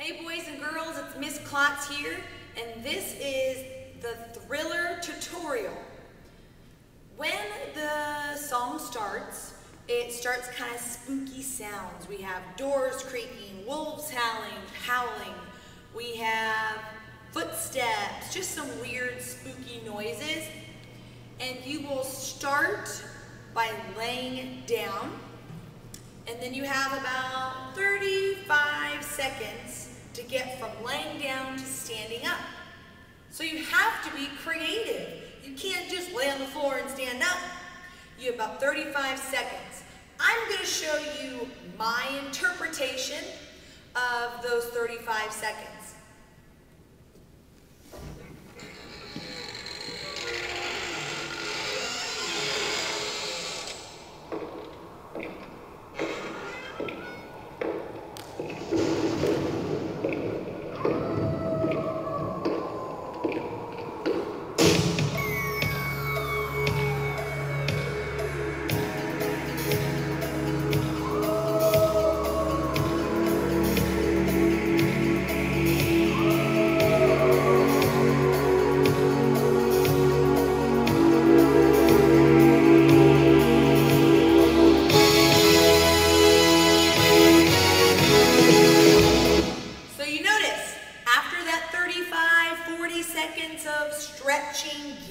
Hey boys and girls, it's Miss Klotz here, and this is the Thriller tutorial. When the song starts, it starts kind of spooky sounds. We have doors creaking, wolves howling, howling. We have footsteps, just some weird spooky noises. And you will start by laying down, and then you have about 35 seconds to get from laying down to standing up. So you have to be creative. You can't just lay on the floor and stand up. You have about 35 seconds. I'm going to show you my interpretation of those 35 seconds.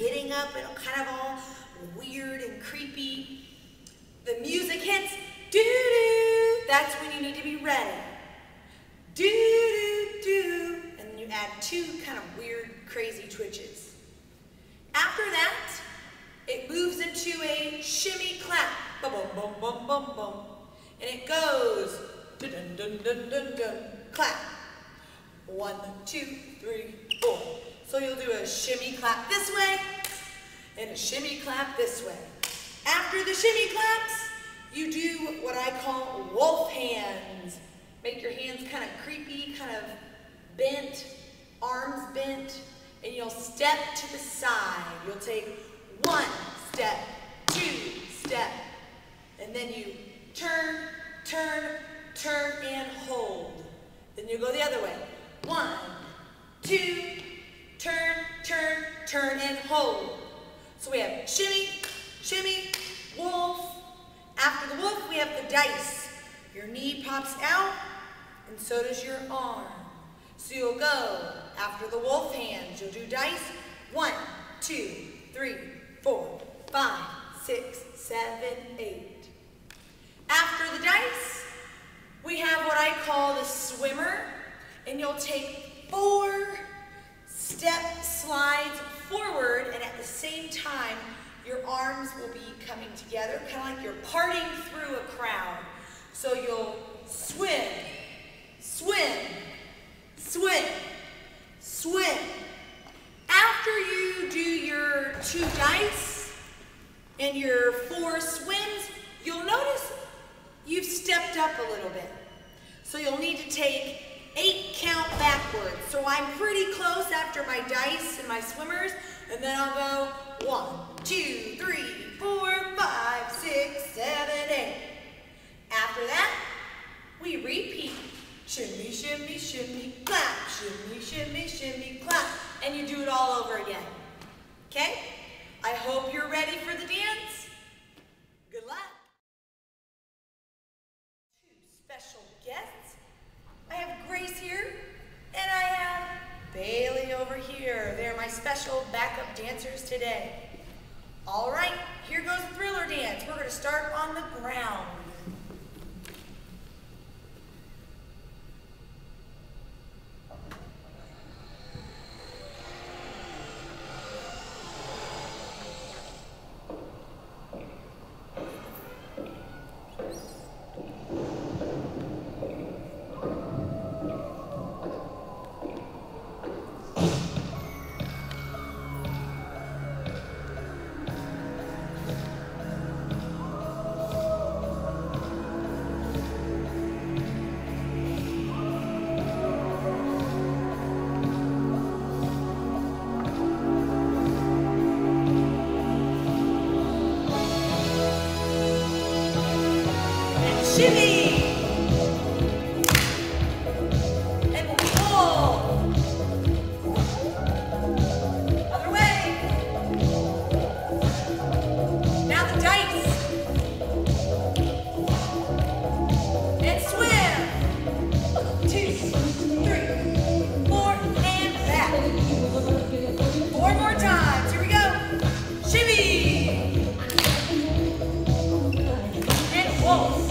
Getting up, and kind of all weird and creepy. The music hits, doo-doo, that's when you need to be ready. Doo-doo-doo, and then you add two kind of weird, crazy twitches. After that, it moves into a shimmy clap, bum bum bum bum bum bum, and it goes dun dun dun dun dun dun, clap. One, two, three, four. So you'll do a shimmy clap this way and a shimmy clap this way. After the shimmy claps, you do what I call wolf hands. Make your hands kind of creepy, kind of bent, arms bent, and you'll step to the side. You'll take one step, two step, and then you turn, turn, turn, and hold. Then you go the other way. One, two, turn, turn, turn, and hold. So we have shimmy, shimmy, wolf. After the wolf, we have the dice. Your knee pops out, and so does your arm. So you'll go, after the wolf hands, you'll do dice. One, two, three, four, five, six, seven, eight. After the dice, we have what I call the swimmer, and you'll take four Step slides forward and at the same time, your arms will be coming together, kind of like you're parting through a crowd. So you'll swim, swim, swim, swim. After you do your two dice and your four swims, you'll notice you've stepped up a little bit. So you'll need to take. So I'm pretty close after my dice and my swimmers, and then I'll go one, two, three, four, five, six, seven, eight. After that, we repeat. Shimmy, shimmy, shimmy, clap. Shimmy, shimmy, shimmy, clap. And you do it all over again. Okay? I hope you're ready for the dance. Good luck. Two special guests. I have Grace here, and I have Bailey over here. They're my special backup dancers today. All right, here goes the thriller dance. We're to start on the ground. Whoa.